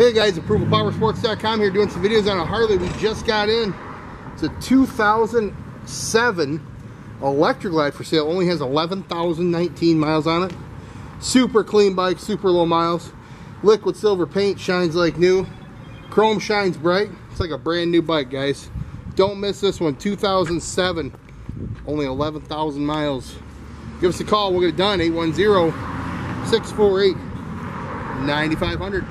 Hey guys, ApprovalPowersports.com here doing some videos on a Harley we just got in. It's a 2007 Electra Glide for sale. Only has 11,019 miles on it. Super clean bike, super low miles. Liquid silver paint, shines like new. Chrome shines bright. It's like a brand new bike, guys. Don't miss this one, 2007. Only 11,000 miles. Give us a call, we'll get it done, 810 648 9500.